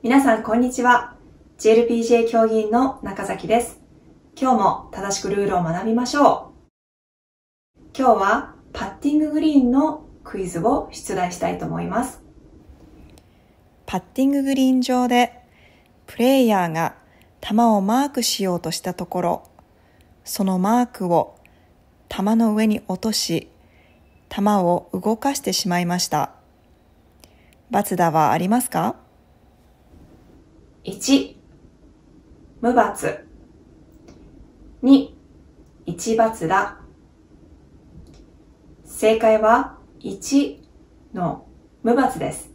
皆さん、こんにちは。GLPGA 競技員の中崎です。今日も正しくルールを学びましょう。今日はパッティンググリーンのクイズを出題したいと思います。パッティンググリーン上でプレイヤーが球をマークしようとしたところそのマークを球の上に落とし球を動かしてしまいました罰打はありますか？1、無罰。2、一罰だ。正解は1の無罰です。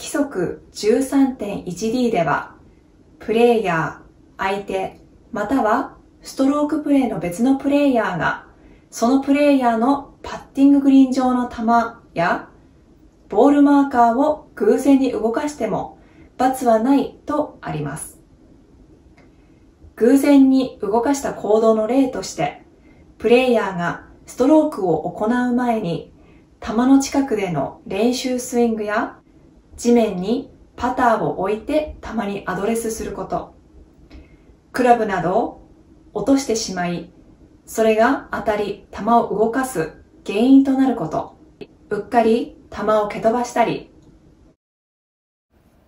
規則 13.1D では、プレイヤー、相手、またはストロークプレイの別のプレイヤーが、そのプレイヤーのパッティンググリーン上の球や、ボールマーカーを偶然に動かしても罰はないとあります。偶然に動かした行動の例として、プレイヤーがストロークを行う前に、球の近くでの練習スイングや、地面にパターを置いて球にアドレスすること、クラブなどを落としてしまい、それが当たり球を動かす原因となること、うっかり球を蹴飛ばしたり、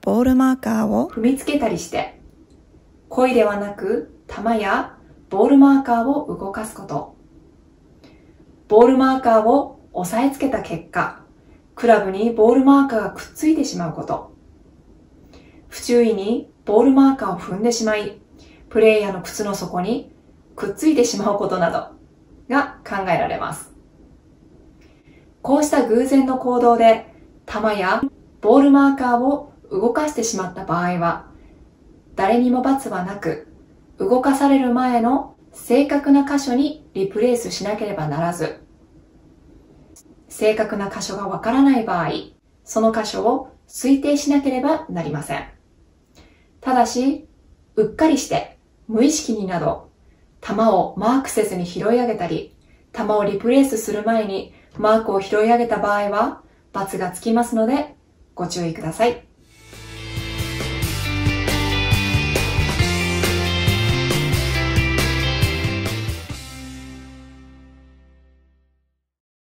ボールマーカーを踏みつけたりして、故意ではなく球やボールマーカーを動かすこと。ボールマーカーを押さえつけた結果、クラブにボールマーカーがくっついてしまうこと。不注意にボールマーカーを踏んでしまい、プレイヤーの靴の底にくっついてしまうことなどが考えられます。こうした偶然の行動で球やボールマーカーを動かしてしまった場合は、誰にも罰はなく、動かされる前の正確な箇所にリプレイスしなければならず、正確な箇所がわからない場合、その箇所を推定しなければなりません。ただし、うっかりして無意識になど、球をマークせずに拾い上げたり、球をリプレイスする前にマークを拾い上げた場合は、罰がつきますので、ご注意ください。